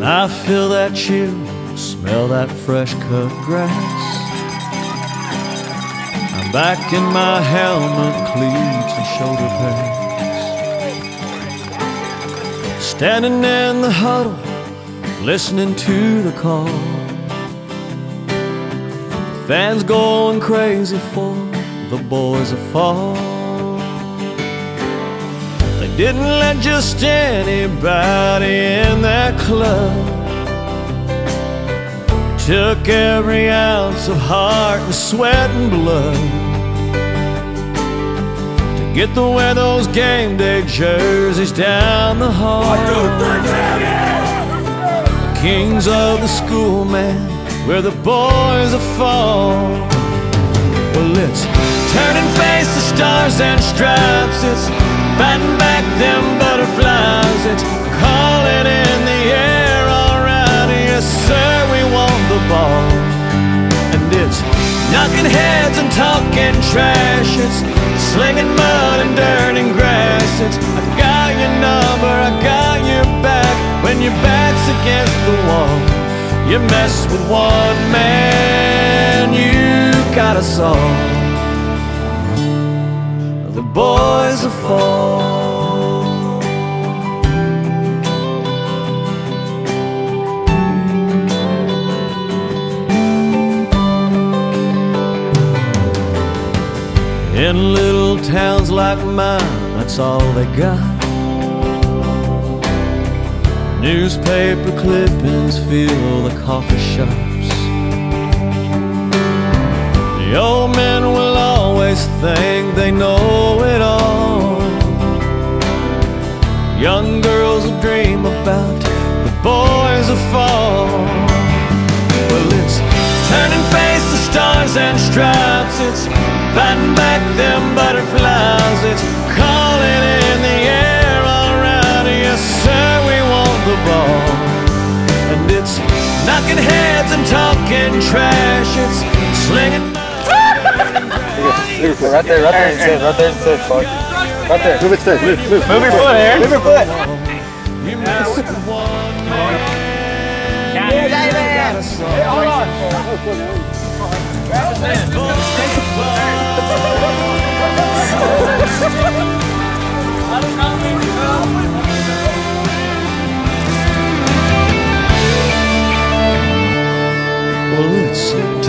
that chill, smell that fresh cut grass. I'm back in my helmet, cleats, and shoulder pads. Standing in the huddle, listening to the call. Fans going crazy for the boys of fall. Didn't let just anybody in that club. Took every ounce of heart and sweat and blood to get to wear those game day jerseys down the hall. Kings of the school, man, where the boys are fall. Well, it's turn and face the stars and stripes. It's batting them butterflies. It's calling in the air, alright. Yes, sir, we want the ball. And it's knocking heads and talking trash. It's slinging mud and dirt and grass. It's I got your number, I got your back. When your back's against the wall, you mess with one man, you got us all. The boys are fall. In little towns like mine, that's all they got. Newspaper clippings fill the coffee shops. The old men will always think they know it all. Young Right there, right there, instead, right there, instead, fuck. Right there. Move it straight. Move, move. Move your foot, Aaron. Move your foot. You mess with one man. Yeah, got us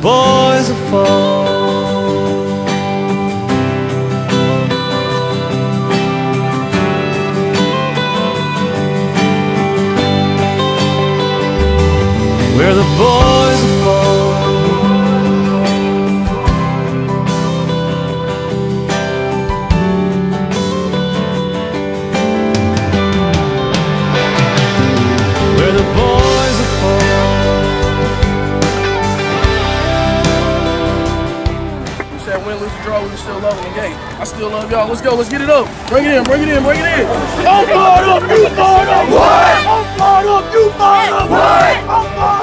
Boys are fall. You said win, lose, or draw, we were still loving the game. I still love y'all. Let's go. Let's get it up. Bring it in. Bring it in. Bring it in. I'm fired up. You fired up. What? I'm fired up. You fired up. What? I'm fired